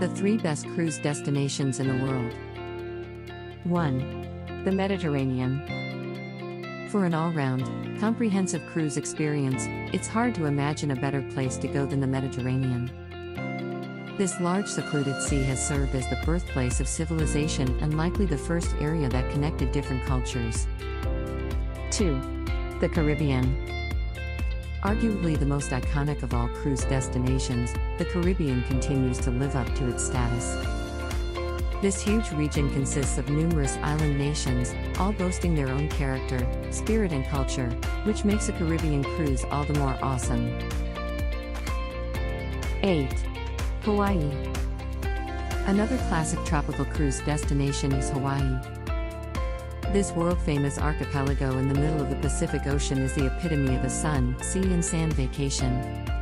The three best cruise destinations in the world. 1. The Mediterranean. For an all round, comprehensive cruise experience, it's hard to imagine a better place to go than the Mediterranean. This large secluded sea has served as the birthplace of civilization and likely the first area that connected different cultures. 2. The Caribbean. Arguably the most iconic of all cruise destinations, the Caribbean continues to live up to its status. This huge region consists of numerous island nations, all boasting their own character, spirit, and culture, which makes a Caribbean cruise all the more awesome. 8. Hawaii. Another classic tropical cruise destination is Hawaii. This world famous archipelago in the middle of the Pacific Ocean is the epitome of a sun, sea, and sand vacation.